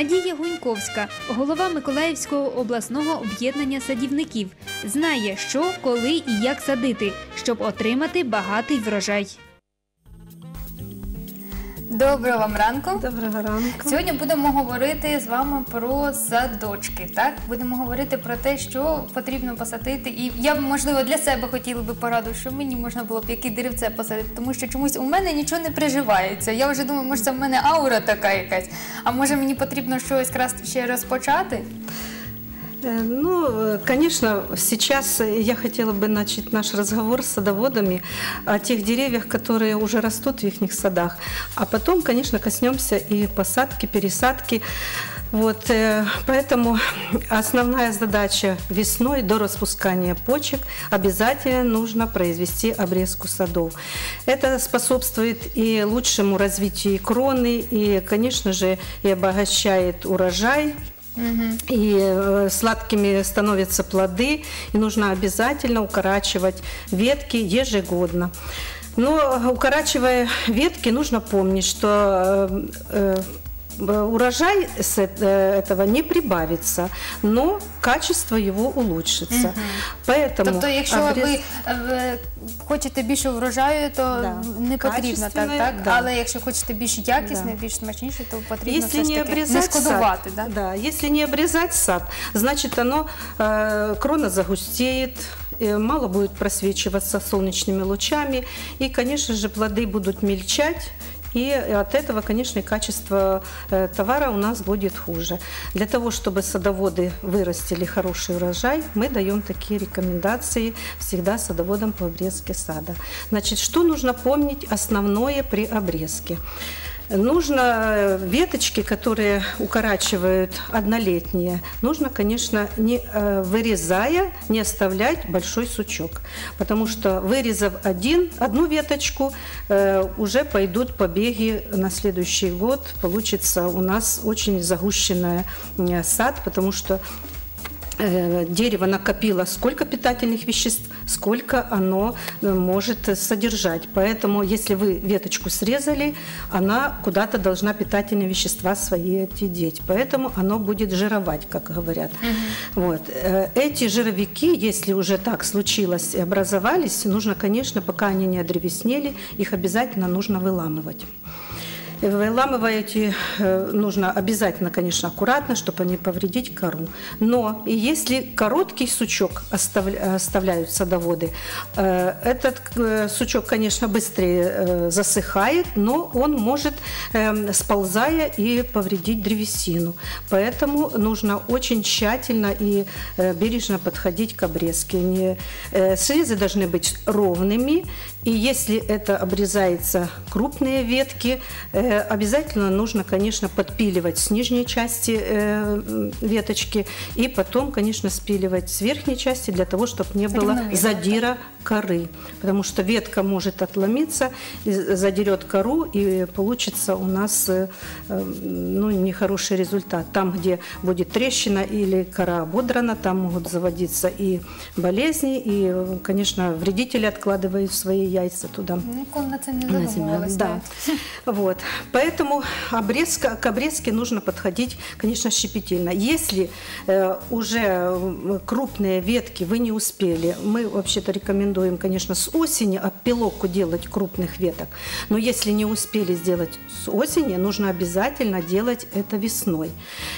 Надія Гуньковська, голова Миколаївського обласного об'єднання садівників, знає, що, коли і як садити, щоб отримати багатий врожай. Доброго вам ранку. Доброго ранку. Сьогодні будемо говорити з вами про садочки. Так будемо говорити про те, що потрібно посадити. І я б можливо для себе хотіла би пораду, що мені можна було б яке деревце посадити, тому що чомусь у мене нічого не приживається. Я вже думаю, може це в мене аура така якась. А може мені потрібно щось краще ще розпочати? Э, Ну, э, конечно, сейчас я хотела бы начать наш разговор с садоводами о тех деревьях, которые уже растут в их садах. А потом, конечно, коснемся и посадки, пересадки. Вот, э, поэтому основная задача весной до распускания почек обязательно нужно произвести обрезку садов. Это способствует и лучшему развитию кроны, и, конечно же, и обогащает урожай, и э, сладкими становятся плоды, и нужно обязательно укорачивать ветки ежегодно. Но укорачивая ветки, нужно помнить, что э, э, урожай с эт- э, этого не прибавится, но качество его улучшится. Поэтому Тобто, якщо обрез- ви е, хочете більше врожаю, то Да. не потрібно так, Качественне, так. да. Але якщо хочете більш якісне, Да. більш смачніше, то потрібно Если все ж не таки не обрезать шкодувати. сад, Да? да, если не обрезать сад, значит оно э, крона загустеет, э, мало будет просвечиваться солнечными лучами, и, конечно же, плоды будут мельчать. и от этого, конечно, и качество э, товара у нас будет хуже. Для того, чтобы садоводы вырастили хороший урожай, мы даем такие рекомендации всегда садоводам по обрезке сада. Значит, что нужно помнить основное при обрезке? Нужно э, веточки, которые укорачивают однолетние, нужно, конечно, не э, вырезая, не оставлять большой сучок, потому что вырезав один, одну веточку, э, уже пойдут побеги на следующий год. Получится у нас очень загущенный сад, потому что дерево накопило сколько питательных веществ, сколько оно э, может содержать. Поэтому, если вы веточку срезали, она куда-то должна питательные вещества свои эти деть. Поэтому оно будет жировать, как говорят. Вот. Э, Эти жировики, если уже так случилось и образовались, нужно, конечно, пока они не одревеснели, их обязательно нужно выламывать. Выламываете э, нужно обязательно, конечно, аккуратно, чтобы не повредить кору. Но если короткий сучок оставля- оставляют садоводы, э, этот э, сучок, конечно, быстрее засыхает, но он может, э, сползая, и повредить древесину. Поэтому нужно очень тщательно и бережно подходить к обрезке. Срезы должны быть ровными, и если это обрезается крупные ветки, обязательно нужно, конечно, подпиливать с нижней части э, веточки и потом, конечно, спиливать с верхней части для того, чтобы не было задира коры. Потому что ветка может отломиться, задерет кору, и получится у нас э, э, ну, нехороший результат. Там, где будет трещина или кора ободрана, там могут заводиться и болезни, и, э, конечно, вредители откладывают свои яйца туда. Ніколи на це не задумувалась. да. Вот. Поэтому обрезка, к обрезке нужно подходить, конечно, щепетильно. Если э, уже э, крупные ветки вы не успели, мы вообще-то рекомендуем, конечно, с осени опилоку делать крупных веток. Но если не успели сделать с осени, нужно обязательно делать это весной.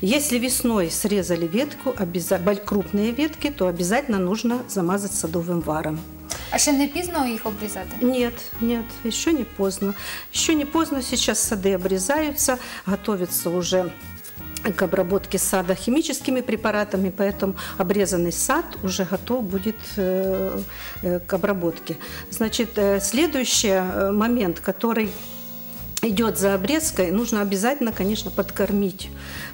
Если весной срезали ветку, обяза- боль- крупные ветки, то обязательно нужно замазать садовым варом. А ще не пізно їх обрізати? Нет, нет, еще не поздно. Еще не поздно, сейчас сады обрезаются, готовятся уже к обработке сада химическими препаратами, поэтому обрезанный сад уже готов будет э, э, к обработке. Значит, э, следующий э, момент, который идет за обрезкой, нужно обязательно, конечно, подкормить.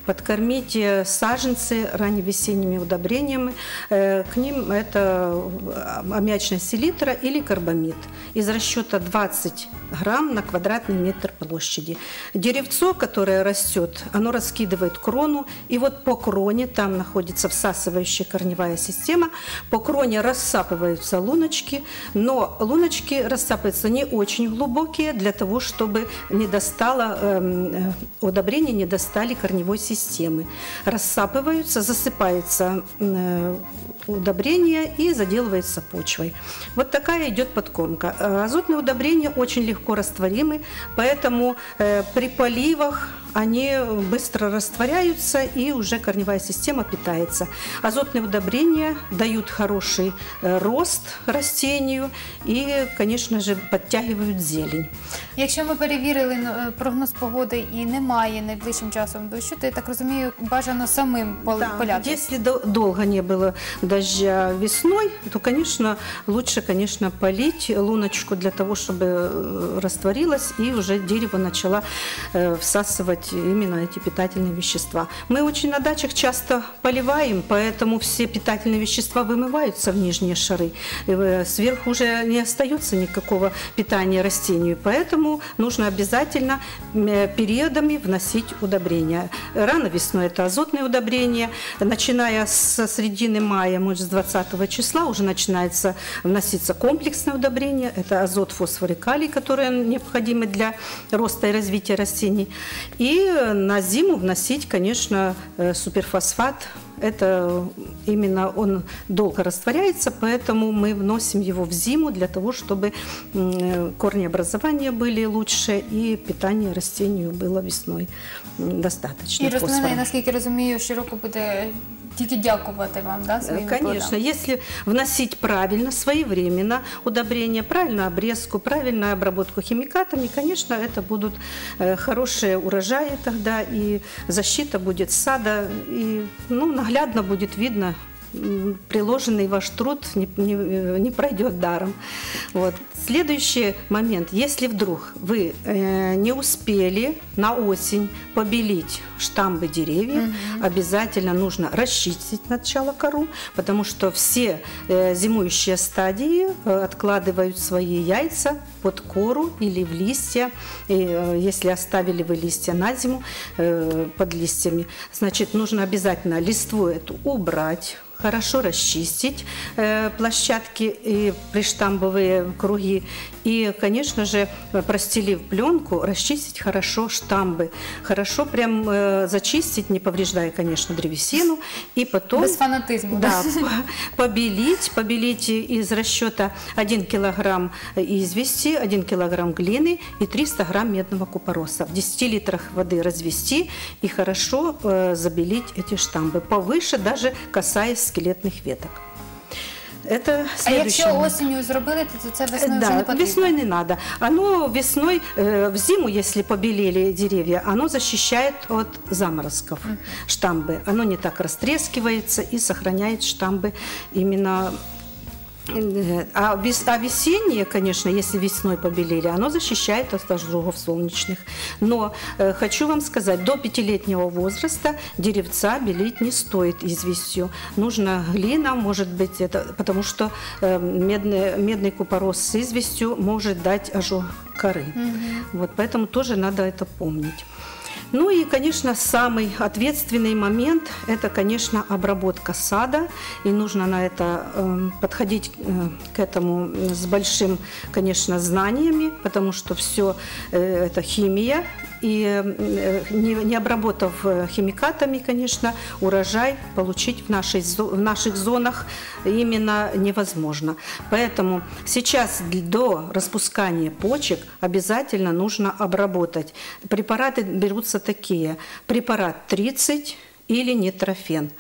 Подкормить э, саженцы ранневесенними удобрениями. Э, К ним это э, аммиачная селитра или карбамид. Из расчета 20 грамм на квадратный метр площади. Деревцо, которое растет, оно раскидывает крону, и вот по кроне, там находится всасывающая корневая система, по кроне рассапываются луночки, но луночки рассапываются не очень глубокие, для того, чтобы не не достало, эм, э, удобрения не достали корневой системы. Рассапываются, засыпается э, удобрение и заделывается почвой. Вот такая идет подкормка. Э, Азотные удобрения очень легко растворимы, поэтому э, при поливах они быстро растворяются и уже корневая система питается. Азотные удобрения дают хороший э, рост растению и, конечно же, подтягивают зелень. Якщо ми перевірили ну, е, прогноз погоди і немає найближчим часом дощу, то я так розумію, бажано самим пол- Да, поляти. Если до- долго не было дождя весной, то, конечно, лучше, конечно, полить луночку для того, чтобы э, растворилась и уже дерево начало э, всасывать именно эти питательные вещества. Мы очень на дачах часто поливаем, поэтому все питательные вещества вымываются в нижние шары. Э, Сверху уже не остается никакого питания растению, поэтому нужно обязательно э, периодами вносить удобрения. Рано весной это азотные удобрения, начиная с середины мая, может, с 20 числа уже начинается вноситься комплексное удобрение, это азот, фосфор и калий, которые необходимы для роста и развития растений. И на зиму вносить, конечно, э, суперфосфат, это именно он долго растворяется, поэтому мы вносим его в зиму для того, чтобы м, корнеобразования были лучше и питание растению было весной м, достаточно. І рослина, фосфора. я наскільки розумію, щороку буде тільки дякувати вам, да, своїм Конечно, если вносить правильно, своевременно удобрения, правильно обрезку, правильную обработку химикатами, конечно, это будут э, хорошие урожаи тогда, и защита будет сада, и ну, наглядно будет видно, приложенный ваш труд не, не, не пройдет даром. Вот. Следующий момент. Если вдруг вы э, не успели на осень побелить штамбы деревьев, обязательно нужно расчистить сначала кору, потому что все э, зимующие стадии э, откладывают свои яйца под кору или в листья. Э, если оставили вы листья на зиму э, под листьями, значит, нужно обязательно листву эту убрать, хорошо расчистить э, площадки и приштамбовые круги. И, конечно же, простелив пленку, расчистить хорошо штамбы. Хорошо прям э, зачистить, не повреждая, конечно, древесину. И потом... Без фанатизму. Да, по- побелить, побелить из расчета 1 килограмм извести, 1 килограмм глины и 300 грамм медного купороса. В 10 литрах воды развести и хорошо э, забелить эти штамбы, повыше даже касаясь скелетных веток. Это А якщо момент. осінню зробили, то це весною вже не Да, потрібно. весной не надо. Оно весной, э, в зиму, если побелели деревья, оно защищает от заморозков штамбы. Оно не так растрескивается и сохраняет штамбы именно а, вес- а весеннее, конечно, если весной побелели, оно защищает от ожогов солнечных. Но э, хочу вам сказать, до пятилетнего возраста деревца белить не стоит известью. Нужно глина, может быть, это, потому что э, медный, медный купорос с известью может дать ожог коры. Вот, поэтому тоже надо это помнить. Ну и, конечно, самый ответственный момент – это, конечно, обработка сада. И нужно на это э, подходить э, к этому с большим, конечно, знаниями, потому что все это химия. И э, не, не обработав э, химикатами, конечно, урожай получить в, нашей, в наших зонах именно невозможно. Поэтому сейчас до распускания почек обязательно нужно обработать. Препараты берутся такие. Препарат 30 или нитрофен.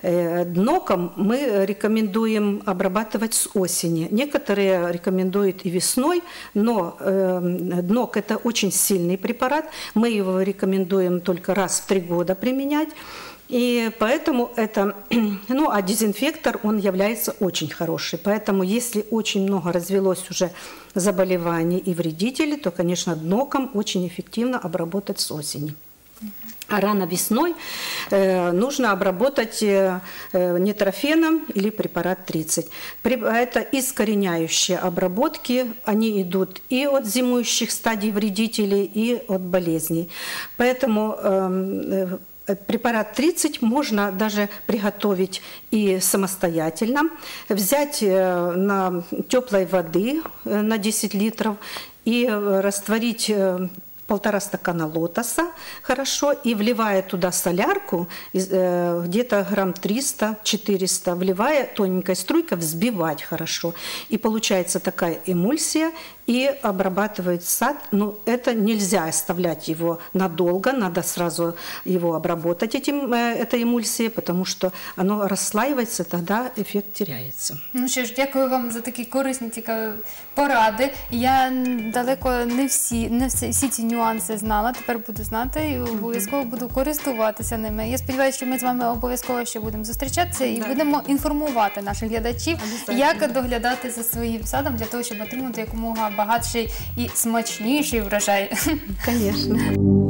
Э, Дноком мы рекомендуем обрабатывать с осени. Некоторые рекомендуют и весной, но э, днок это очень сильный препарат. Мы его рекомендуем только раз в три года применять. И поэтому это, ну, а дезинфектор, он является очень хороший. Поэтому если очень много развелось уже заболеваний и вредителей, то, конечно, дноком очень эффективно обработать с осени. А рано весной э, нужно обработать э, э, нитрофеном или препарат 30. При- Это искореняющие обработки, они идут и от зимующих стадий вредителей, и от болезней. Поэтому эм, Препарат 30 можно даже приготовить и самостоятельно. Взять на теплой воды на 10 литров и растворить полтора стакана лотоса хорошо и вливая туда солярку, из- э, где-то грамм 300-400, вливая тоненькой струйкой, взбивать хорошо. И получается такая эмульсия, и обрабатывает сад. Но это нельзя оставлять его надолго, надо сразу его обработать этим, э, этой эмульсией, потому что оно расслаивается, тогда эффект теряется. Ну що ж, дякую вам за такі корисні, цікаві поради. Я н- далеко не всі, не всі, всі ці нюанси знала. Тепер буду знати і обов'язково буду користуватися ними. Я сподіваюся, що ми з вами обов'язково ще будемо зустрічатися і будемо інформувати наших глядачів, Обов'язково. як доглядати за своїм садом для того, щоб отримати якомога багатший і смачніший врожай. Конечно.